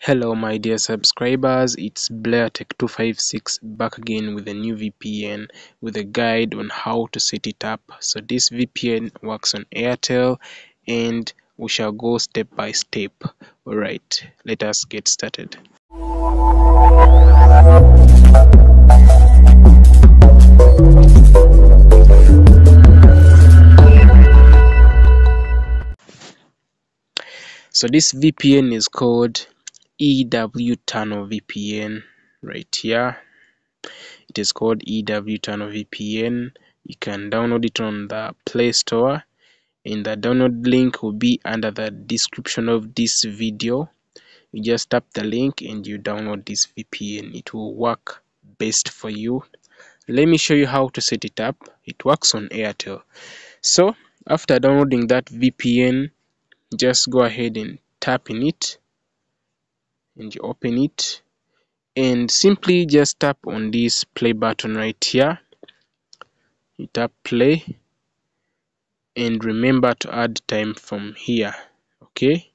Hello my dear subscribers, it's Blair Tech 256 back again with a new VPN with a guide on how to set it up. So this VPN works on Airtel and we shall go step by step. Alright, let us get started. So this VPN is called EW Tunnel VPN right here. It is called EW Tunnel VPN. You can download it on the Play Store and the download link will be under the description of this video. You just tap the link and you download this VPN. It will work best for you. Let me show you how to set it up. It works on Airtel. So after downloading that VPN, just go ahead and tap in it and you open it and simply just tap on this play button right here. You tap play and remember to add time from here okay?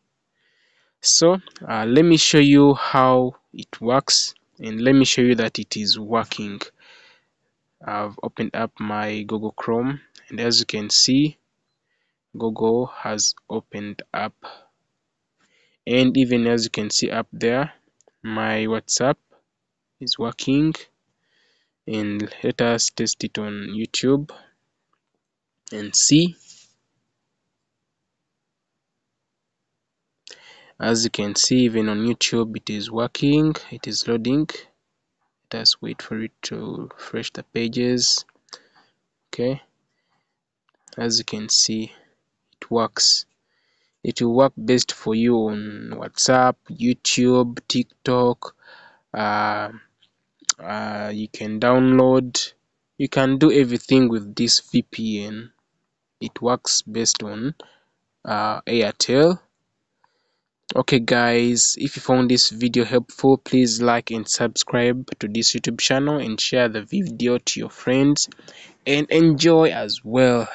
So uh, let me show you how it works and let me show you that it is working. I've opened up my Google Chrome and as you can see Google has opened up and even as you can see up there my WhatsApp is working. And let us test it on YouTube and see. As you can see even on YouTube it is working it is loading. Let us wait for it to refresh the pages. Okay. As you can see it works it will work best for you on whatsapp youtube tiktok uh, uh, you can download you can do everything with this vpn it works best on uh, airtel. Okay guys if you found this video helpful please like and subscribe to this youtube channel and share the video to your friends and enjoy as well